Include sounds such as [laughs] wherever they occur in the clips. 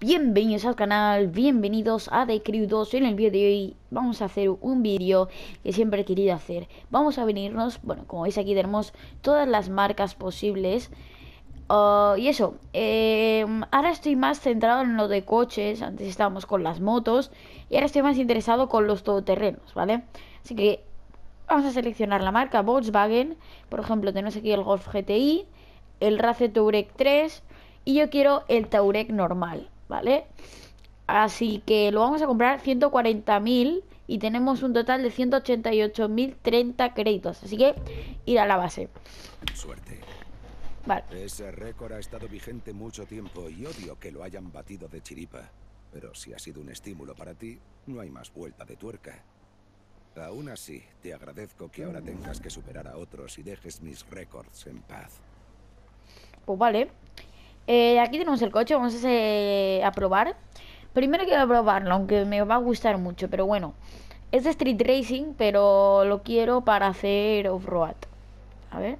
Bienvenidos al canal, bienvenidos a The Crew 2 En el vídeo de hoy vamos a hacer un vídeo que siempre he querido hacer. Vamos a venirnos, bueno, como veis aquí tenemos todas las marcas posibles. Uh, Y eso, eh, ahora estoy más centrado en lo de coches Antes estábamos con las motos Y ahora estoy más interesado con los todoterrenos, ¿vale? Así que vamos a seleccionar la marca Volkswagen Por ejemplo, tenemos aquí el Golf GTI El Race Touareg 3 y yo quiero el Taurek normal, ¿vale? Así que lo vamos a comprar 140.000 y tenemos un total de 188.030 créditos. Así que ir a la base. Suerte. Vale. Ese récord ha estado vigente mucho tiempo y odio que lo hayan batido de chiripa. Pero si ha sido un estímulo para ti, no hay más vuelta de tuerca. Aún así, te agradezco que ahora tengas que superar a otros y dejes mis récords en paz. Pues vale. Eh, aquí tenemos el coche, vamos a, a probar. Primero quiero probarlo, aunque me va a gustar mucho, pero bueno. Es de Street Racing, pero lo quiero para hacer off-road. A ver.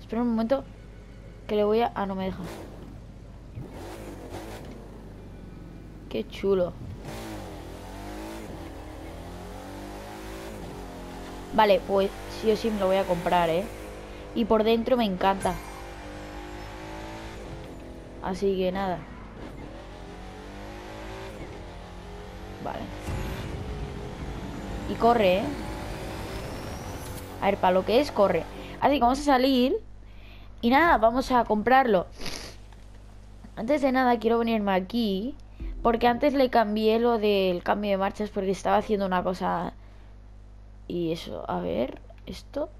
Espera un momento que le voy a... Ah, no me deja. Qué chulo. Vale, pues sí o sí me lo voy a comprar, ¿eh? Y por dentro me encanta. Así que nada. Vale. Y corre, ¿eh? A ver, para lo que es, corre. Así que vamos a salir. Y nada, vamos a comprarlo. Antes de nada, quiero venirme aquí. Porque antes le cambié lo del cambio de marchas porque estaba haciendo una cosa... Y eso, a ver, esto...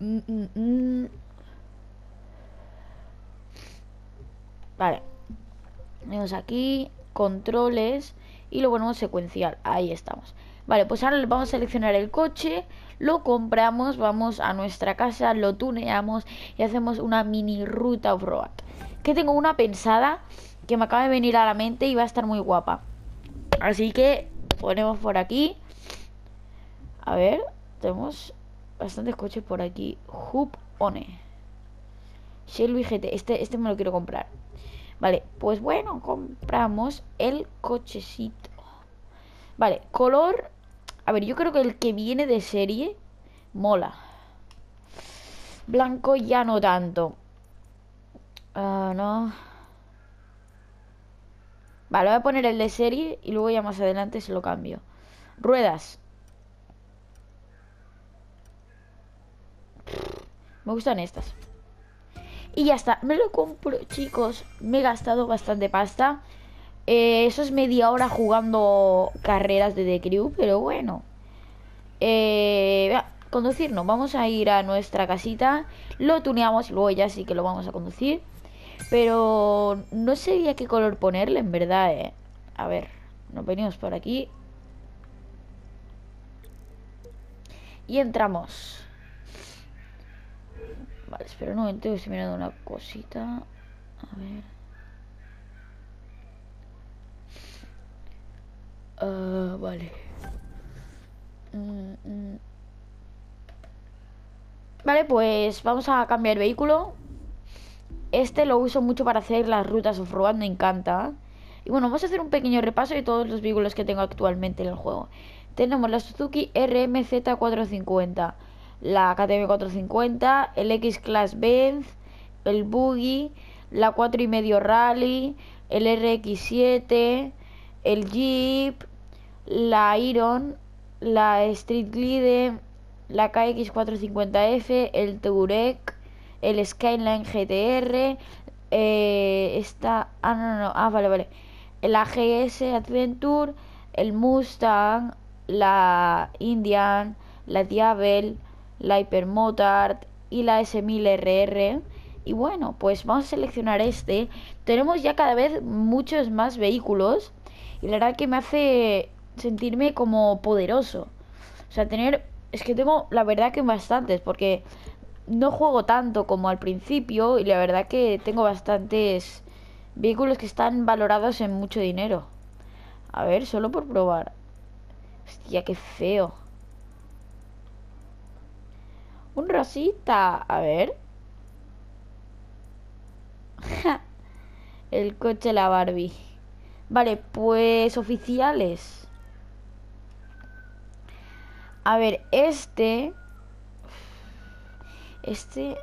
Mm, mm, mm. Vale. Tenemos aquí controles y lo ponemos secuencial. Ahí estamos. Vale, pues ahora vamos a seleccionar el coche, lo compramos, vamos a nuestra casa, lo tuneamos y hacemos una mini ruta off-road. Que tengo una pensada que me acaba de venir a la mente y va a estar muy guapa. Así que ponemos por aquí. A ver, tenemos bastantes coches por aquí. Hoop One. Shelby GT. Este, este me lo quiero comprar. Vale, pues bueno, compramos el cochecito. Vale, color. A ver, yo creo que el que viene de serie mola. Blanco ya no tanto. Uh, no. Vale, voy a poner el de serie y luego ya más adelante se lo cambio. Ruedas. Me gustan estas. Y ya está. Me lo compro, chicos. Me he gastado bastante pasta. Eh, eso es media hora jugando carreras de The Crew. Pero bueno. Eh, conducirnos. Vamos a ir a nuestra casita. Lo tuneamos y luego ya sí que lo vamos a conducir. Pero no sabía qué color ponerle, en verdad. Eh. A ver. Nos venimos por aquí. Y entramos. Vale, espera un momento estoy mirando una cosita. A ver. Uh, vale. Mm, mm. Vale, pues vamos a cambiar vehículo. Este lo uso mucho para hacer las rutas off-road, me encanta. Y bueno, vamos a hacer un pequeño repaso de todos los vehículos que tengo actualmente en el juego. Tenemos la Suzuki RMZ450 la KTM 450, el X-Class Benz, el Buggy, la 4,5 Rally, el RX7, el Jeep, la Iron, la Street Glide, la KX450F, el Touareg, el Skyline GTR, eh, esta, ah no, no, no, ah vale, vale, la GS Adventure, el Mustang, la Indian, la Diabel, la Hypermotard y la S1000RR. Y bueno, pues vamos a seleccionar este. Tenemos ya cada vez muchos más vehículos. Y la verdad que me hace sentirme como poderoso. O sea, tener... Es que tengo la verdad que bastantes. Porque no juego tanto como al principio. Y la verdad que tengo bastantes vehículos que están valorados en mucho dinero. A ver, solo por probar. Hostia, qué feo. Un rosita. A ver. El coche la Barbie. Vale, pues oficiales. A ver, este... Este...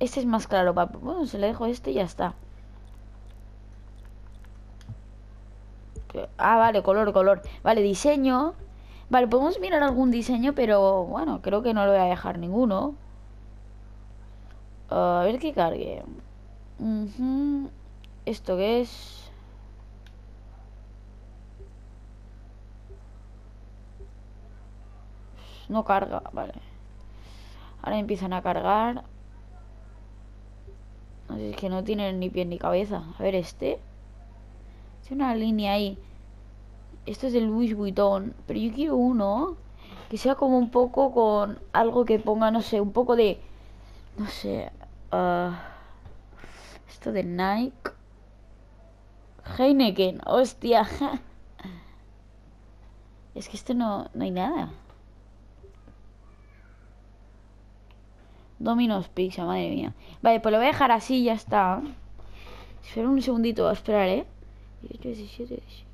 Este es más claro. Bueno, se le dejo este y ya está. Ah, vale, color, color. Vale, diseño. Vale, podemos mirar algún diseño, pero bueno, creo que no lo voy a dejar ninguno. a ver qué cargue. ¿Esto qué es? No carga, vale. Ahora empiezan a cargar. Así es que no tienen ni pie ni cabeza. A ver, este. Tiene una línea ahí. Esto es de Louis Vuitton. Pero yo quiero uno que sea como un poco con algo que ponga, no sé, un poco de. No sé. Uh, esto de Nike. Heineken, hostia. [laughs] es que esto no, no hay nada. Domino's Pizza, madre mía. Vale, pues lo voy a dejar así ya está. Espera un segundito, a esperar, ¿eh? 17, 17, 30,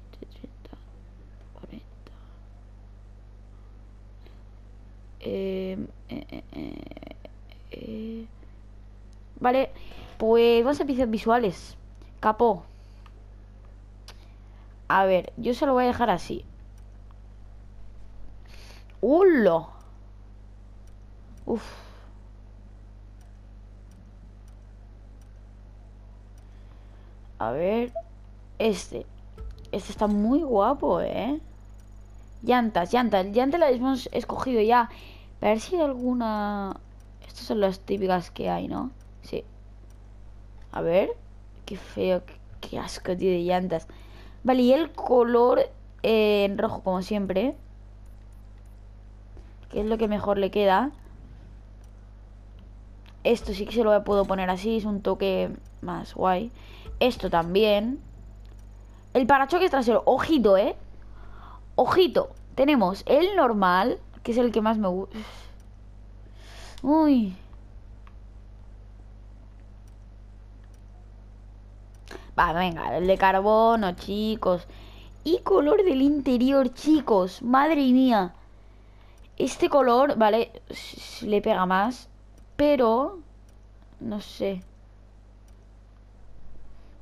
Eh, eh, eh, vale, pues vamos a empezar visuales. Capó. A ver, yo se lo voy a dejar así. ¡Hulo! Uf. A ver. Este. Este está muy guapo, ¿eh? Llantas, llantas. Llantas las hemos escogido ya. A ver si hay alguna... Estas son las típicas que hay, ¿no? Sí. A ver. Qué feo, qué, asco tiene llantas. Vale, y el color en rojo, como siempre. Que es lo que mejor le queda. Esto sí que se lo puedo poner así. Es un toque más guay. Esto también. El parachoques trasero. Ojito, ¿eh? Ojito. Tenemos el normal, que es el que más me gusta. Uy. Va, venga, el de carbono, chicos. Y color del interior, chicos. Madre mía. Este color, vale, le pega más. Pero... No sé.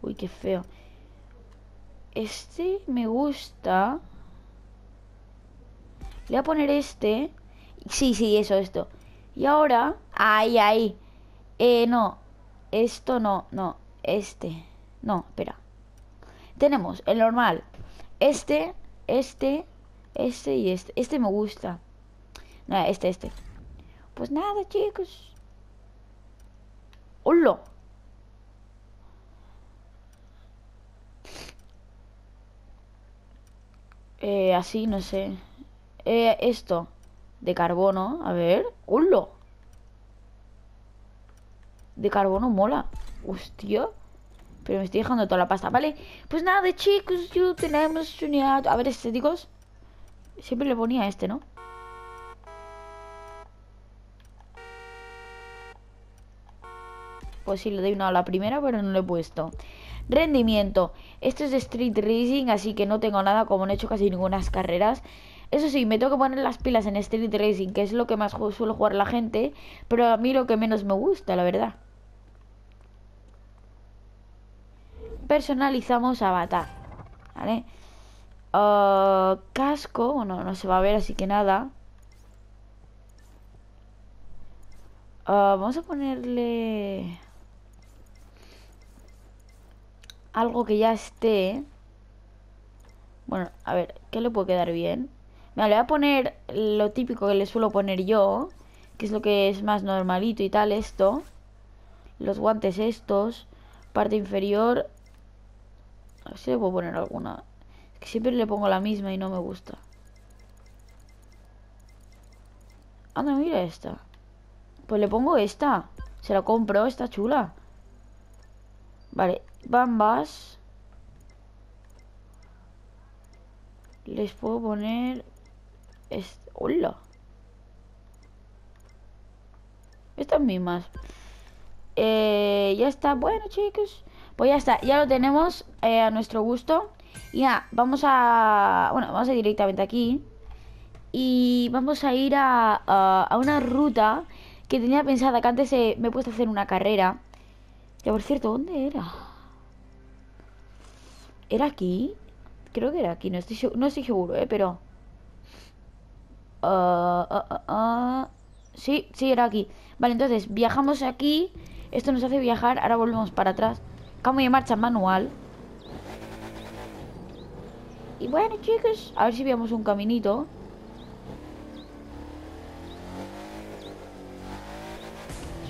Uy, qué feo. Este me gusta. Le voy a poner este. Sí, sí, eso, esto. Y ahora... Ahí, ahí. Eh, no. Esto no, no. Este. No, espera. Tenemos el normal. Este, este, este y este. Este me gusta. No, este, este. Pues nada, chicos. ¡Hola! Eh, así, no sé. Eh, esto. De carbono. A ver. ¡Hulo! De carbono mola. Hostia. Pero me estoy dejando toda la pasta. Vale. Pues nada, chicos. Yo tenemos unidad. A ver, estéticos. Siempre le ponía este, ¿no? Pues sí, le doy una a la primera, pero no le he puesto. Rendimiento. Esto es de Street Racing, así que no tengo nada como no he hecho casi ninguna carreras. Eso sí, me tengo que poner las pilas en Street Racing, que es lo que más suelo jugar la gente, pero a mí lo que menos me gusta, la verdad. Personalizamos avatar. ¿Vale? Uh, casco, bueno, no se va a ver, así que nada. Uh, vamos a ponerle... algo que ya esté. Bueno, a ver, ¿qué le puede quedar bien? Me le voy a poner lo típico que le suelo poner yo, que es lo que es más normalito y tal, esto. Los guantes estos, parte inferior. A ver si le puedo poner alguna. Es que siempre le pongo la misma y no me gusta. Anda, mira esta. Pues le pongo esta. Se la compro, está chula. Vale, bambas. Les puedo poner... ¡Hola! Estas mismas. Eh, ya está. Bueno, chicos. Pues ya está, ya lo tenemos eh, a nuestro gusto. Y nada, vamos a... Bueno, vamos a ir directamente aquí. Y vamos a ir a, a, una ruta que tenía pensada, que antes me he puesto a hacer una carrera. Que por cierto, ¿dónde era? ¿Era aquí? Creo que era aquí, no estoy, no estoy seguro, ¿eh? Pero... Uh, sí, sí, era aquí. Vale, entonces viajamos aquí. Esto nos hace viajar. Ahora volvemos para atrás. Cambio de marcha manual. Y bueno, chicos, a ver si veamos un caminito.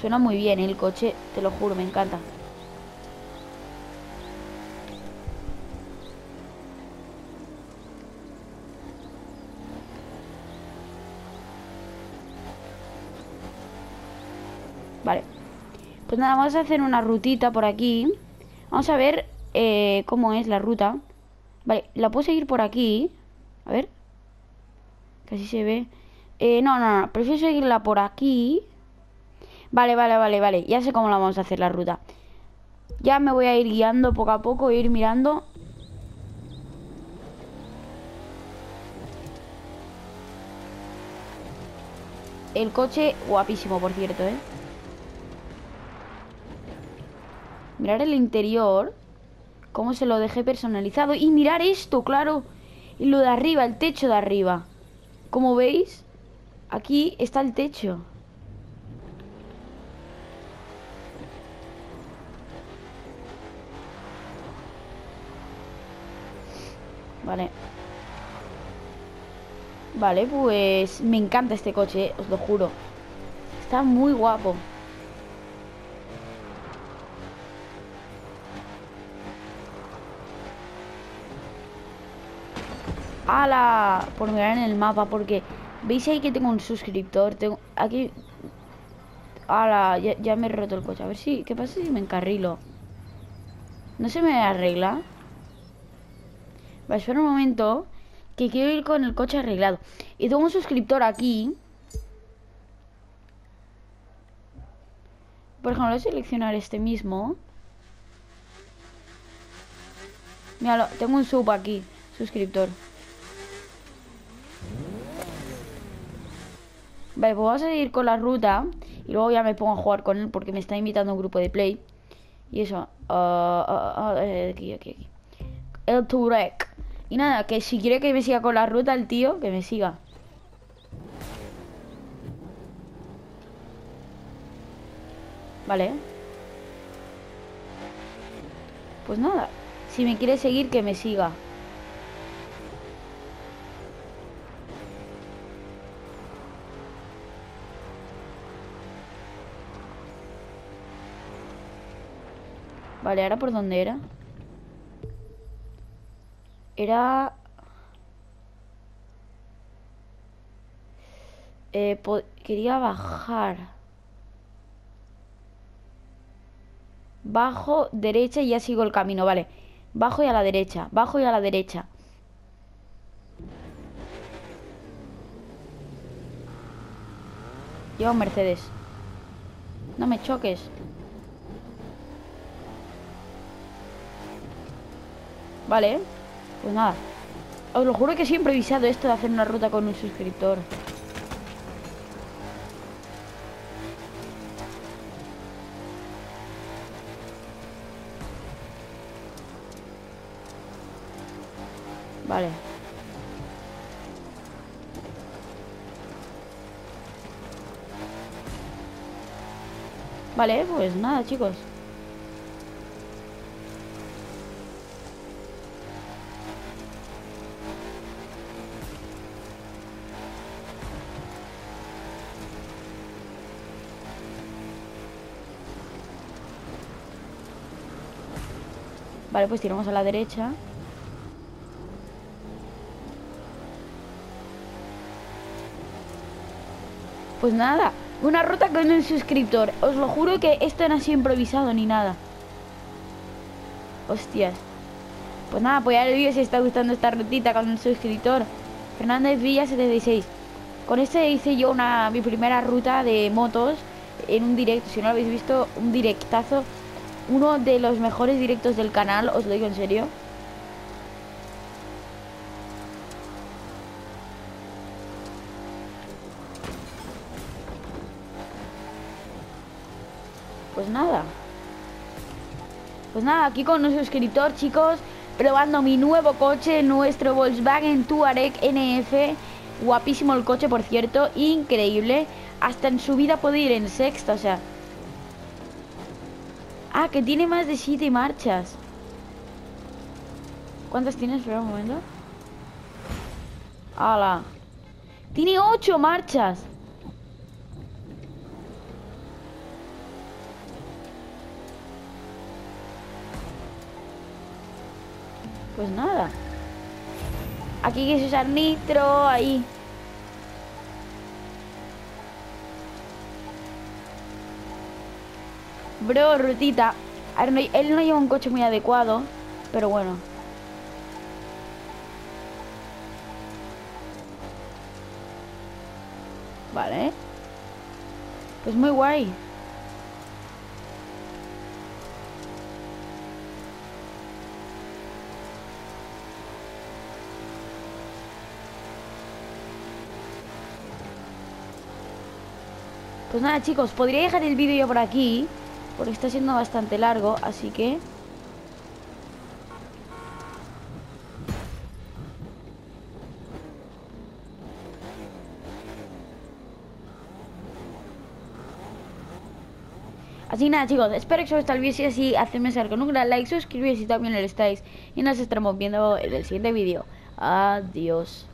Suena muy bien el coche, te lo juro, me encanta. Pues nada, vamos a hacer una rutita por aquí. Vamos a ver eh, cómo es la ruta. Vale, la puedo seguir por aquí. A ver. Casi se ve. Eh, no, no, no. Prefiero seguirla por aquí. Vale, vale, vale, vale. Ya sé cómo la vamos a hacer la ruta. Ya me voy a ir guiando poco a poco, ir mirando. El coche guapísimo, por cierto, ¿eh? Mirar el interior. Cómo se lo dejé personalizado. Y mirar esto, claro. Y lo de arriba, el techo de arriba. Como veis, aquí está el techo. Vale. Vale, pues me encanta este coche, os lo juro. Está muy guapo. ¡Hala! Por mirar en el mapa, porque veis ahí que tengo un suscriptor. Tengo aquí. ¡Hala! Ya, me he roto el coche. A ver si. ¿Qué pasa si me encarrilo? ¿No se me arregla? Vale, espera un momento. Que quiero ir con el coche arreglado. Y tengo un suscriptor aquí. Por ejemplo, voy a seleccionar este mismo. Míralo, tengo un sub aquí. Suscriptor. Vale, pues vamos a seguir con la ruta. Y luego ya me pongo a jugar con él porque me está invitando a un grupo de play. Y eso. Uh, uh, uh, aquí, aquí, aquí. El Turek. Y nada, que si quiere que me siga con la ruta el tío, que me siga. Vale. Pues nada. Si me quiere seguir, que me siga. Vale, ¿ahora por dónde era? Era... Eh, quería bajar. Bajo, derecha y ya sigo el camino, vale. Bajo y a la derecha, bajo y a la derecha. Lleva un Mercedes. No me choques. Vale, pues nada. Os lo juro que he improvisado esto de hacer una ruta con un suscriptor. Vale. Vale, pues nada, chicos. Vale, pues tiramos a la derecha. Pues nada, una ruta con un suscriptor. Os lo juro que esto no ha sido improvisado ni nada. Hostias. Pues nada, apoyar el vídeo si está gustando esta rutita con un suscriptor. Fernández Villa 76. Con este hice yo una mi primera ruta de motos en un directo. Si no lo habéis visto, un directazo uno de los mejores directos del canal, os lo digo en serio. Pues nada. Pues nada, aquí con nuestro suscriptor, chicos, probando mi nuevo coche, nuestro Volkswagen Touareg NF. Guapísimo el coche, por cierto, increíble. Hasta en su vida puede ir en sexta, o sea, Ah, que tiene más de 7 marchas. ¿Cuántas tienes? Espera un momento. ¡Hala! Tiene 8 marchas. Pues nada. Aquí que usar nitro, ahí. Bro, rutita. Él no lleva un coche muy adecuado, pero bueno. Vale. Pues muy guay. Pues nada chicos, podría dejar el vídeo por aquí porque está siendo bastante largo, así que... Así nada chicos, espero que os haya gustado el vídeo, si así, hacedme saber con un gran like, suscribiros si también lo estáis y nos estaremos viendo en el siguiente vídeo. Adiós.